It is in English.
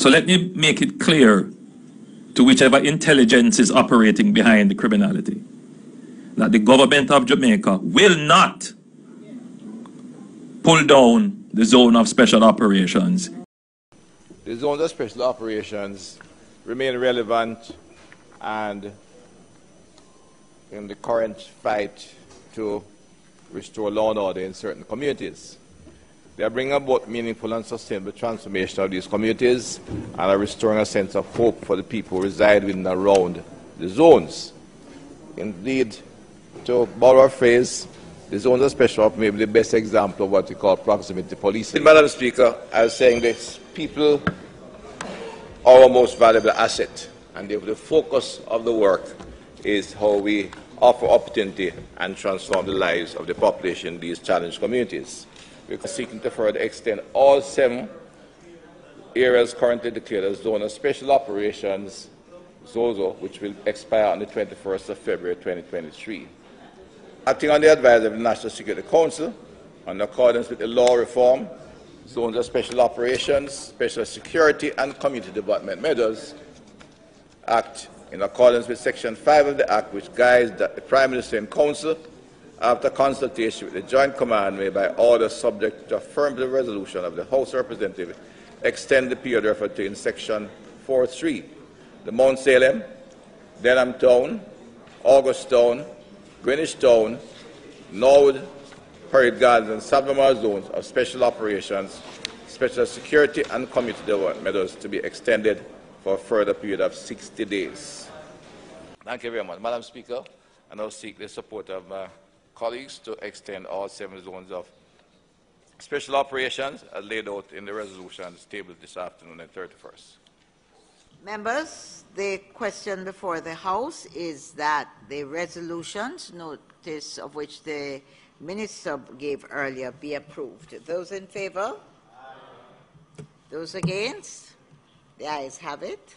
So let me make it clear to whichever intelligence is operating behind the criminality that the government of Jamaica will not pull down the zone of special operations. The zones of special operations remain relevant and in the current fight to restore law and order in certain communities. They are bringing about meaningful and sustainable transformation of these communities and are restoring a sense of hope for the people who reside within and around the zones. Indeed, to borrow a phrase, the zones of special op may be the best example of what we call proximity policing. Madam Speaker, I was saying this, people are our most valuable asset, and the focus of the work is how we offer opportunity and transform the lives of the population in these challenged communities. We are seeking to further extend all seven areas currently declared as zone of special operations, ZOSO, which will expire on the 21st of February 2023. Acting on the advice of the National Security Council, in accordance with the law reform, zones of special operations, special security and community development measures, Act, in accordance with Section 5 of the Act, which guides the Prime Minister and Council after consultation with the Joint Command made by order subject to affirmative resolution of the House of Representatives, extend the period referred to in Section 4.3. The Mount Salem, Denham Town, August Town, Greenwich Town, Norwood, Parade Gardens, and Savamar zones of special operations, special security, and community development measures to be extended for a further period of 60 days. Thank you very much. Madam Speaker, I now seek the support of my colleagues to extend all seven zones of special operations as laid out in the resolutions tabled this afternoon at 31st. Members, the question before the House is that the resolutions, notice of which the Minister gave earlier, be approved. Those in favor? Those against? The ayes have it.